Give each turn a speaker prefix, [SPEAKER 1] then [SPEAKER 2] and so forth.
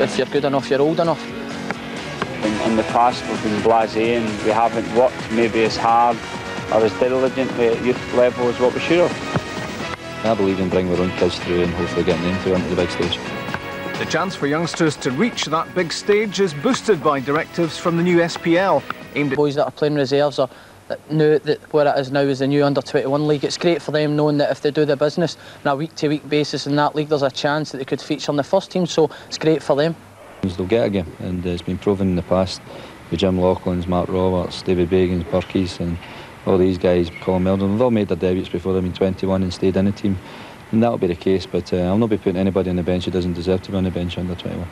[SPEAKER 1] if you're good enough, you're old enough.
[SPEAKER 2] In, in the past, we've been blasé and we haven't worked maybe as hard or as diligently at youth level as what we should have.
[SPEAKER 3] I believe in bringing our own kids through and hopefully getting them through onto the big stage.
[SPEAKER 4] The chance for youngsters to reach that big stage is boosted by directives from the new SPL, aimed at
[SPEAKER 1] Boys that are playing reserves are know that where it is now is the new under 21 league. It's great for them knowing that if they do their business on a week to week basis in that league, there's a chance that they could feature on the first team. So it's great for them.
[SPEAKER 3] They'll get a game, and it's been proven in the past with Jim Lauchlan's, Mark Roberts, David Bagans, Burkeys, and all these guys, Colin Meldrum, they've all made their debuts before they've been 21 and stayed in the team. And that'll be the case, but uh, I'll not be putting anybody on the bench who doesn't deserve to be on the bench under 21.